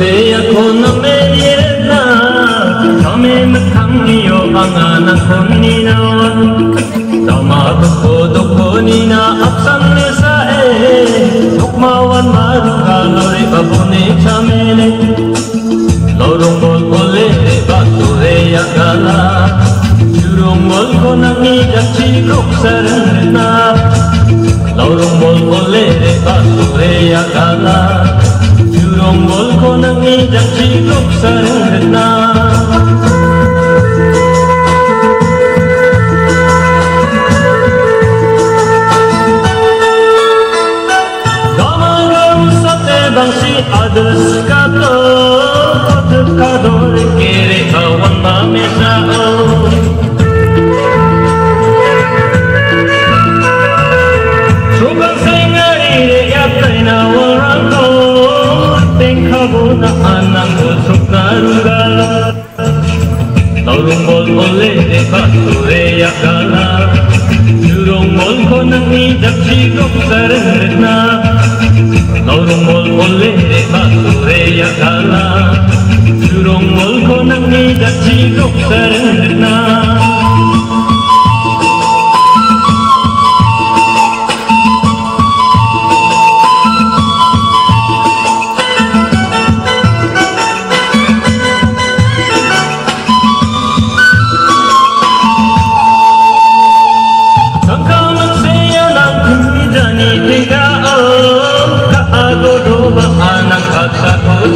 সে এখন মেরিয়ে না। তমেন খামিও আঙা না খনি না। তমাক কো দোকনি না আপসান নে সাহে নুকমাওয়ান মারু কালোরে বাবুনে ছামেলে লরং বল বলে রে বাতুরে আগালা জুরং বল যাচ্ছি রুকসার না লরং বল বলে রে বাতুরে আগালা মঙ্গল নাকি যাচ্ছি লোক না Others got love, others got all, get it, oh, one, mom, it's not, oh. Usok na rugala Taurong bol ole de bature yakala Jurong bol ko nang idak sigok sa na Naurong mol ole de bature yakala Jurong mol ko nang idak sigok sa na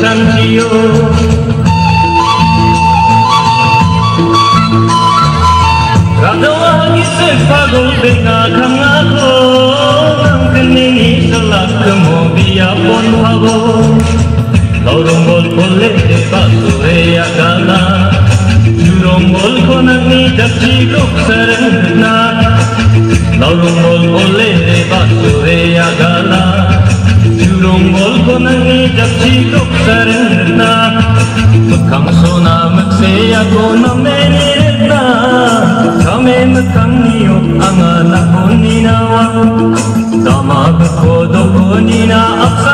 শান্তিও রাজওয়াগিসে পাগল বেকা খাঙা গো? আঙ্কনিনি সলাক মোবিয়া পন ভাবো। লরম্বল করলে পাসুরে আকালা লরম্বল কোনানি যাচ্ছি লোকসার না। লরম্বল করলে পাসুরে আকালা menjadi dokterna Mekang sona mekse ako na menirna Kame mekang niyo ang anak ko ninawa Tama ko do ko ninaapsa